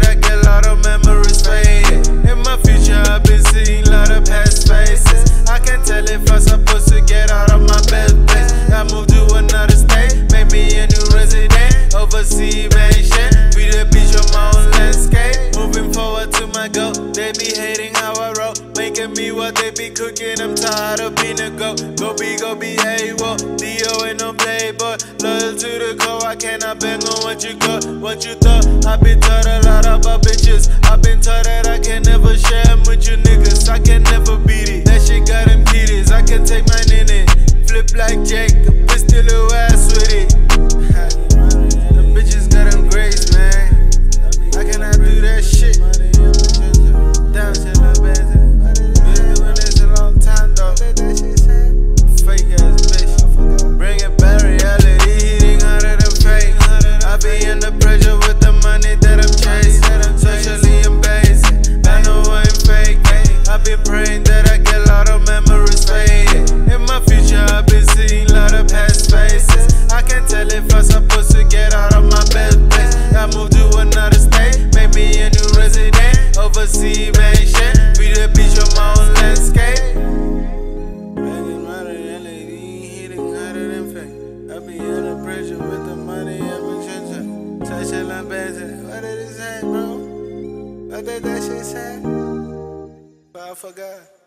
that I get a lot of memories faded. In my future, I've been seeing a lot of past faces. I can't tell if I'm supposed to get out of my bed place. I moved to another state, made me a new resident. Overseas mansion, be the beach on my own landscape. Moving forward to my goal, they be hating how I roll. Making me what they be cooking, I'm tired of being a goat. Go be, go be, hey, whoa. I cannot bang on what you got, what you thought. i been taught a lot about bitches. i Overseas be the beach on my own landscape. I be under pressure with the money I'm in change. Touch it like Benson. What did it say, bro? What did that shit say? But I forgot.